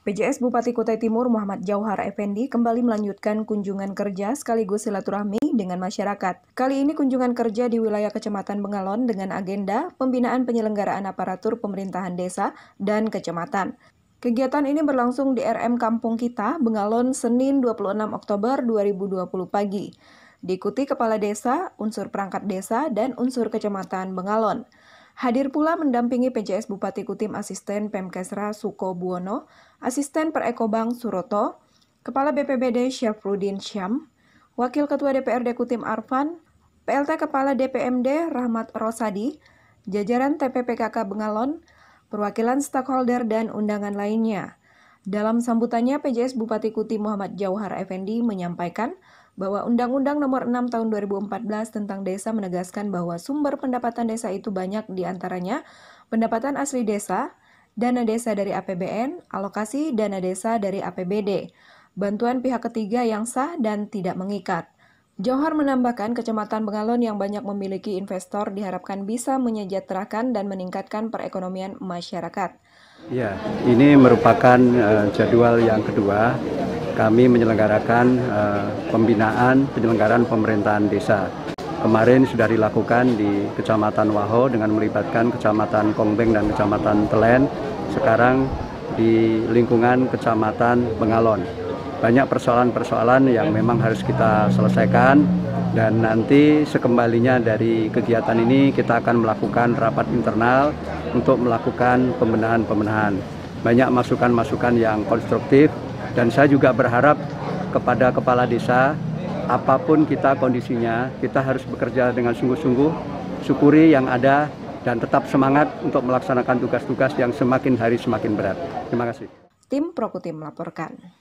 PJS Bupati Kutai Timur Muhammad Jauhar Effendi kembali melanjutkan kunjungan kerja sekaligus silaturahmi dengan masyarakat. Kali ini kunjungan kerja di wilayah Kecamatan Bengalon dengan agenda pembinaan penyelenggaraan aparatur pemerintahan desa dan kecamatan. Kegiatan ini berlangsung di RM Kampung Kita, Bengalon, Senin 26 Oktober 2020 pagi. Diikuti Kepala Desa, unsur perangkat desa, dan unsur Kecamatan Bengalon. Hadir pula mendampingi PJS Bupati Kutim Asisten Pemkesra Suko Buwono, Asisten Perekobang Suroto, Kepala BPBD Syafrudin Syam, Wakil Ketua DPRD Kutim Arfan, PLT Kepala DPMD Rahmat Rosadi, jajaran TPPKK Bengalon, perwakilan stakeholder dan undangan lainnya. Dalam sambutannya, PJS Bupati Kutim Muhammad Jauhar Effendi menyampaikan bahwa Undang-Undang Nomor 6 Tahun 2014 tentang Desa menegaskan bahwa sumber pendapatan desa itu banyak di antaranya pendapatan asli desa, dana desa dari APBN, alokasi dana desa dari APBD, bantuan pihak ketiga yang sah dan tidak mengikat. Johar menambahkan Kecamatan Bengalon yang banyak memiliki investor diharapkan bisa menyejahterakan dan meningkatkan perekonomian masyarakat. Ya, ini merupakan uh, jadwal yang kedua kami menyelenggarakan uh, pembinaan penyelenggaraan pemerintahan desa. Kemarin sudah dilakukan di Kecamatan Waho dengan melibatkan Kecamatan Kongbeng dan Kecamatan Telen. Sekarang di lingkungan Kecamatan Bengalon. Banyak persoalan-persoalan yang memang harus kita selesaikan dan nanti sekembalinya dari kegiatan ini kita akan melakukan rapat internal untuk melakukan pembenahan-pembenahan. Banyak masukan-masukan yang konstruktif dan saya juga berharap kepada kepala desa, apa pun kita kondisinya, kita harus bekerja dengan sungguh-sungguh, syukuri yang ada, dan tetap semangat untuk melaksanakan tugas-tugas yang semakin hari semakin berat. Terima kasih. Tim Prokutim melaporkan.